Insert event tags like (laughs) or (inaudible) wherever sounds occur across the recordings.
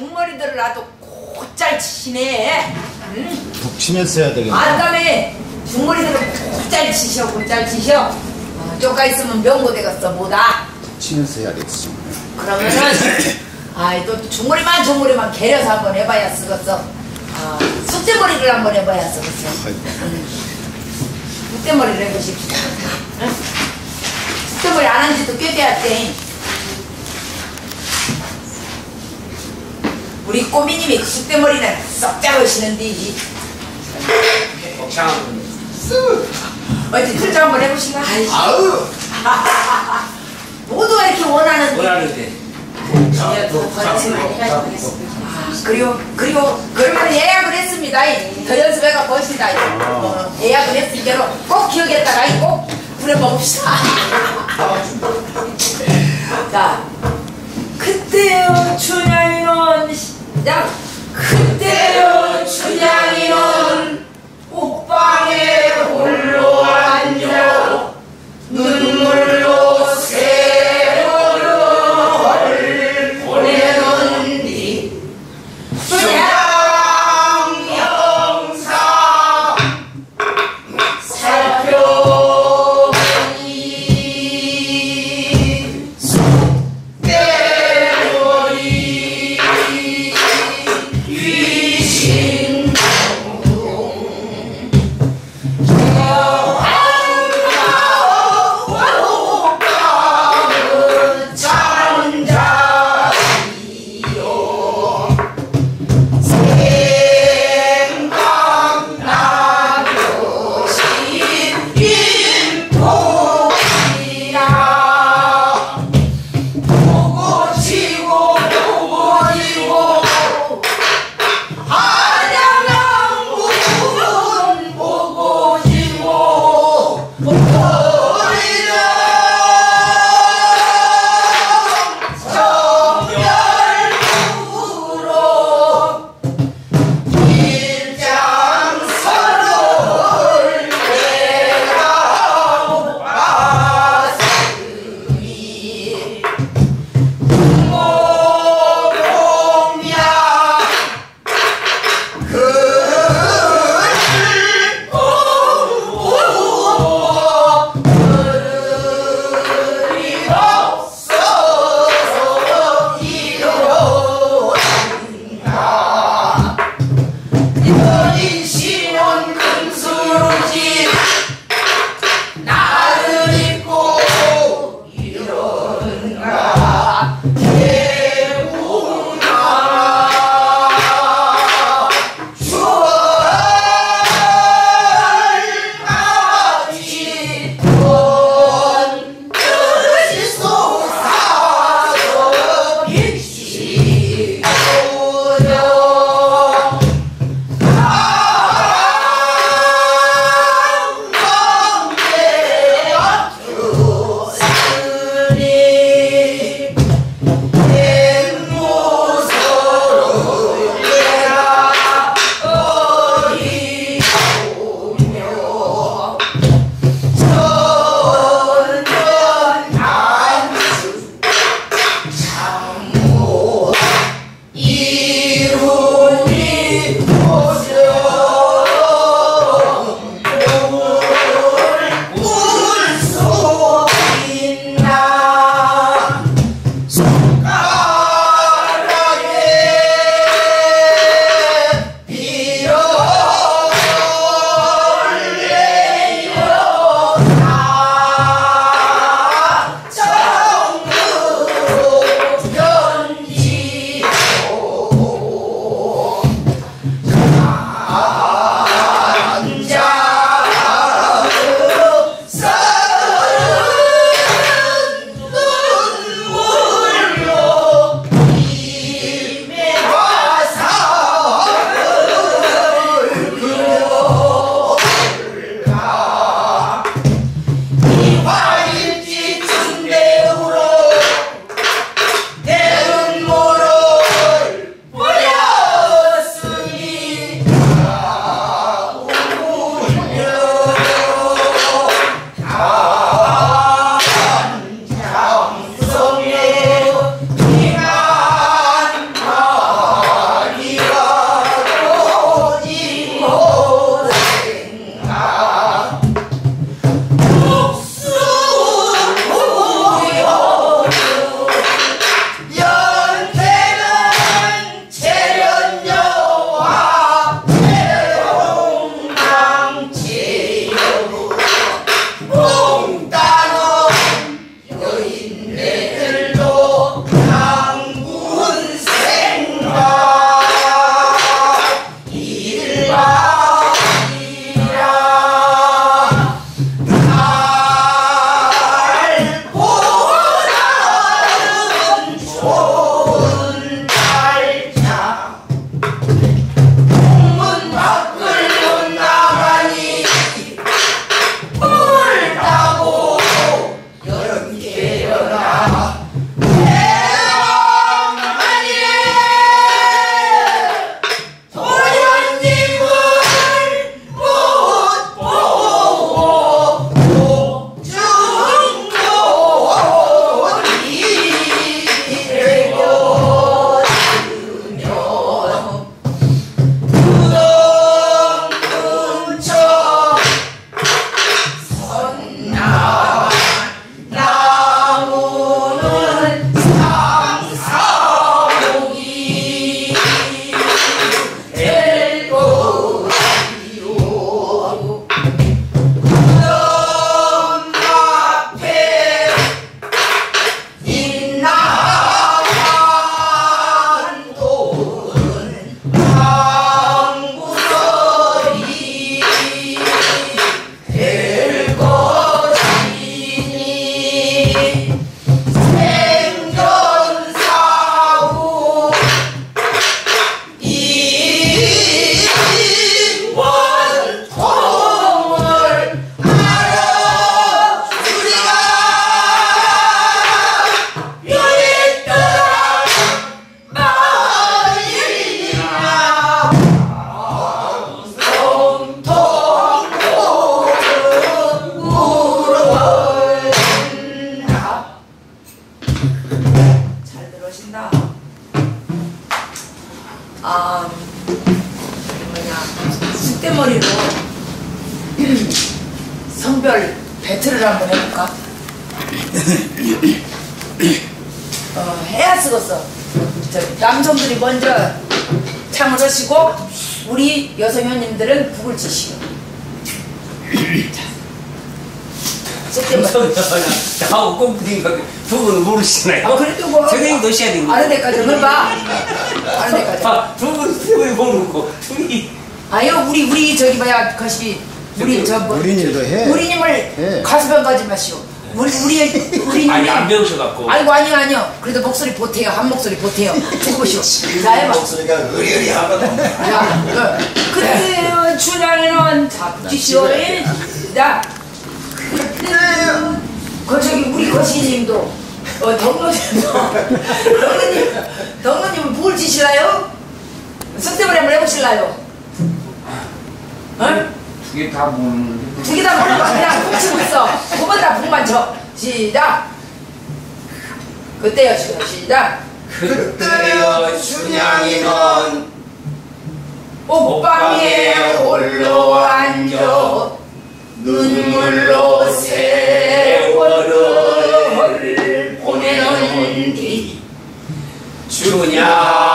중머리들을 아주 곧잘 치시네. 응? 북치면서 해야 되겠네. 아담에 중머리들을 곧잘 치셔, 곧잘 치셔. 어, 쪼까 있으면 명고 되겠어, 뭐다. 치면서 해야겠어. 그러면은, (laughs) 아이, 또 중머리만 중머리만 개려서 한번 해봐야 쓰겠어. 아, 숙제머리를 한번 해봐야 쓰겠어. 숙제머리를 해보십시다. 응? 숙제머리 안 한 지도 꽤 되었대. 우리 꼬미님이 그 숙제머리는 썩 잡으시는데. 참. 어디 출장 한번 해보시가? 아우! (laughs) 모두가 이렇게 원하는데. 원하는데. 그리고 그리고 그러면 예약을 했습니다. 더 연습해가 봅시다. 어, 예약을 했으니까 꼭 기억했다가 꼭 부려먹읍시다. (laughs) 자, 그때요 춘향이는 그때요 춘향이는 옥방에 아 뭐냐 쑥대머리로 (clears throat) 성별 배틀을 한번 해볼까? 어, 해야 쓰겠어. 저, 남성들이 먼저 창을 하시고 우리 여성 형님들은 북을 치시오. 자, 쑥대머리. 나하고 꽁부니까 두 분은 모르시나요? 아 그래도 뭐 선생님도 하셔야 됩니다. 아는 데까지 해봐. 아는 데까지. 아, 두 분은 세 분이 모르고 둘이 아유 우리 우리 저기 뭐야 것이 우리 저 뭐, 우리님도 해. 우리님을 해. 가수변 가지 마시오. 우리 우리 우리님이 아니 안 배우셔갖고 아이고 아니요 아니요. 그래도 목소리 보태요 한 목소리 보태요. 죽어보시오. 자 해봐. 목소리가 의리의리하거든. 야, 그, 그때 춘향이는 잡지시오. 자, 그때 그 저기 우리 거시님도. 어 덕노님도. 덕노님 덕노님은 뭘 지시나요? 석대머리 한번 해보실라요? 어? 두 개 다 모르는데. 두 개다 몰라 그냥 훔치고 있어. 두번 다 북만 쳐. 시작. 그때요 지금. 시작. 그때여 춘향이는 옥방에 홀로 앉아 눈물로 세월을 보내는 뒤 춘향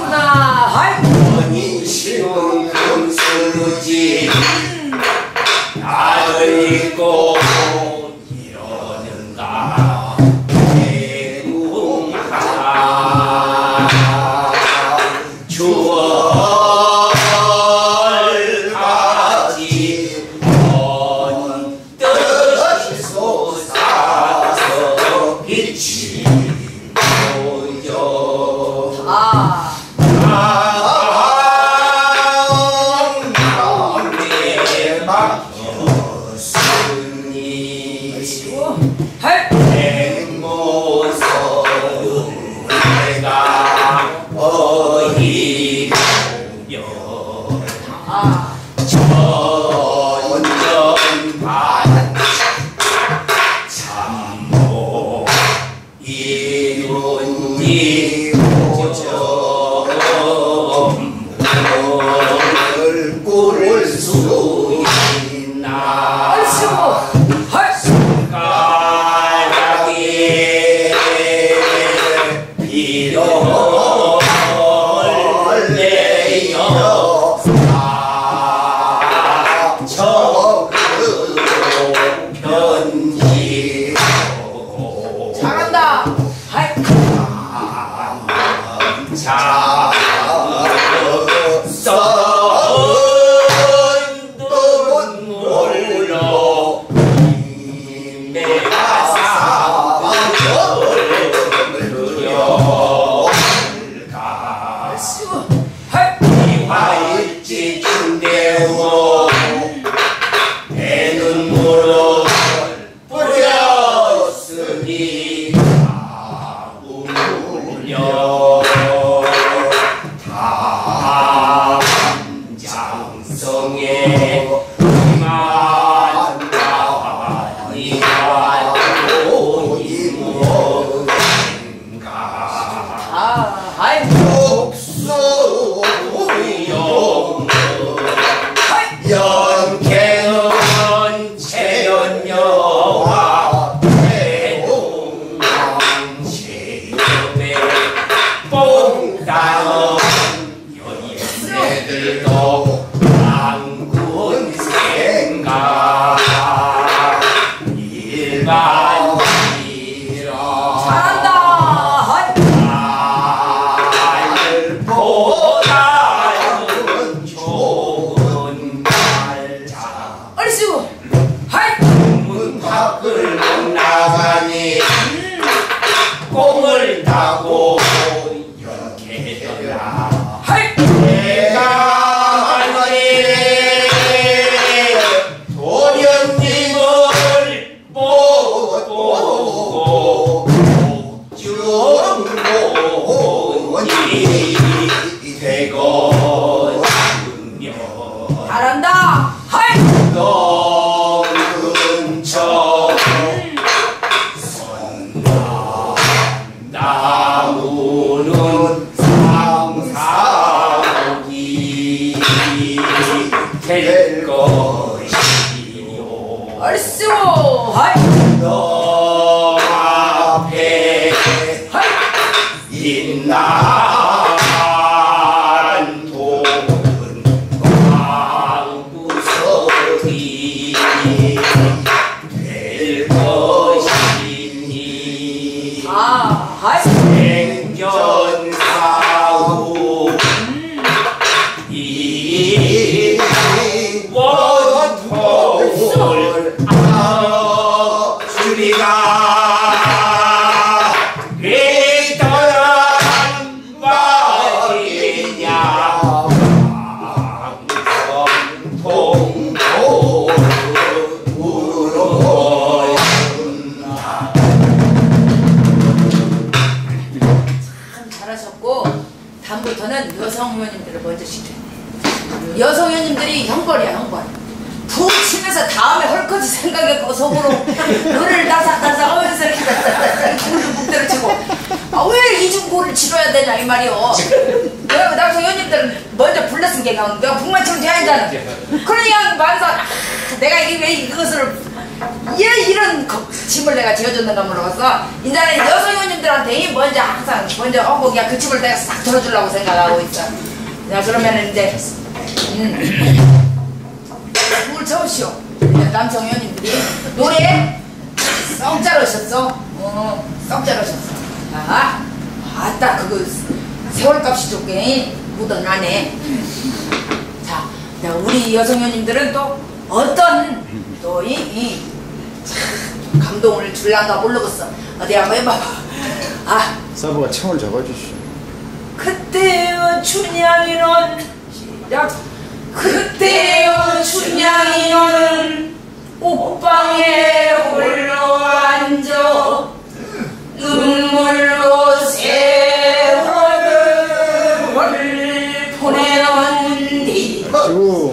머리 쓰구나 하이 이시는 금슬지. 나를 잊고 아. 이룬이 (laughs) 자 아이, Ah, 참 잘하셨고 다음부터는 여성 의원님들을 먼저 시켜야 돼. 여성 의원님들이 형벌이야 형벌. 푹 치면서 다음에 헐거지 생각에 속으로 (laughs) 눈을 다삭다삭 하면서 이렇게 다삭다삭 북대로 치고 아, 왜 이중고를 치러야 되냐 이 말이요. 내가 남성 의원님들은 먼저 불렀은 게 가. 내가 북만 치면 돼야잖아. 그러니까 만서 아, 내가 이게 왜 이것을 이 이런 거- 짐을 내가 지어줬는가 물어봤어. 이제는 여성 의원님들한테 먼저 항상 먼저 어 거기야 그 짐을 내가 싹 들어주려고 생각하고 있어. 자 그러면 이제 음. 뭘 적으시오. 남성 의원님들이 노래 썩 잘하셨어. 어, 썩 잘하셨어. 아, 아따 그거 세월값이 좋게 묻어나네. 자, 자, 우리 여성 의원님들은 또 어떤 또이 이, 참, 감동을 줄란가 모르겠어. 어디 한번 해봐봐. 아, 서버가 청을 적어주시오. 그때의 춘향이는 시작 그때의 춘향이는 옥방에 홀로 앉아 눈물로 세월을 보내는디 그리고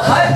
아,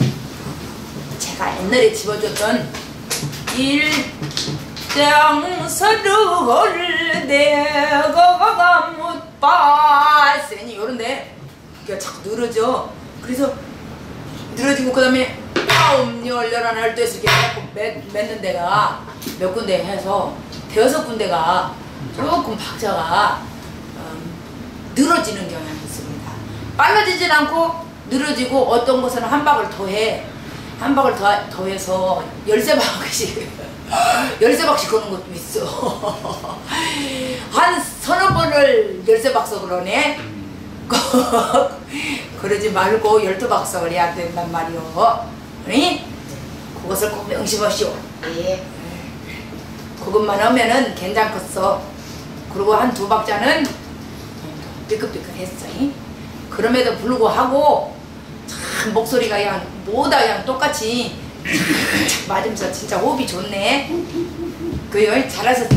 음, 제가 옛날에 집어줬던 일장 서류를 내가 못 봤으니 요런데 그게 자꾸 늘어져 그래서 늘어지고 그 다음에 아홉 열 열한 할때 이렇게 맺, 맺는 데가 몇 군데 해서 대여섯 군데가 조금 박자가 음, 늘어지는 있습니다. 빨라지진 않고 늘어지고 어떤 곳은 한 박을 더해 한 박을 더, 더해서 열세 박씩 (laughs) 열세 박씩 거는 것도 있어. (laughs) 한 서너 번을 열세 박서 그러네. (laughs) 그러지 말고 열두 박석을 해야 된단 말이오. 응? 그것을 꼭 명심하시오. 예. 그것만 하면은 괜찮겠어. 그리고 한 두 박자는 삐끗삐끗했어. 잉? 그럼에도 불구하고 참 목소리가 그냥 모다 그냥 똑같이 맞으면서 진짜 호흡이 좋네. 그요 잘하셨어.